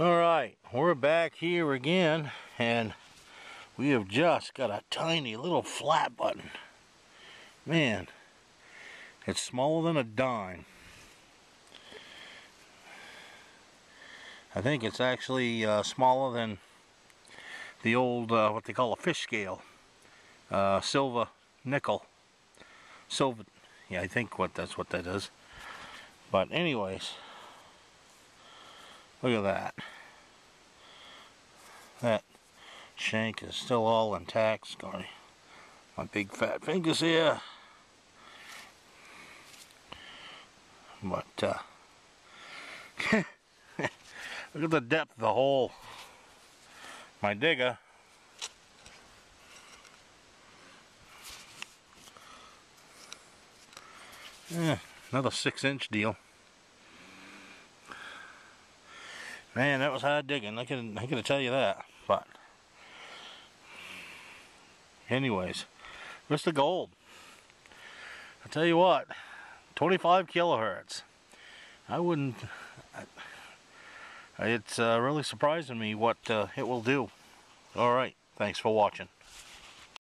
Alright, we're back here again and we have just got a tiny little flat button. Man, it's smaller than a dime. I think it's actually uh, smaller than the old, uh, what they call a fish scale. Uh, silver nickel. Silver, yeah, I think what that's what that is. But anyways, look at that. That shank is still all intact. Sorry, my big fat fingers here. But, uh, look at the depth of the hole. My digger. Yeah, another six inch deal. Man, that was hard digging. I can I can tell you that. But anyways, Vista Gold. I tell you what, 25 kilohertz. I wouldn't. I, it's uh, really surprising me what uh, it will do. All right, thanks for watching.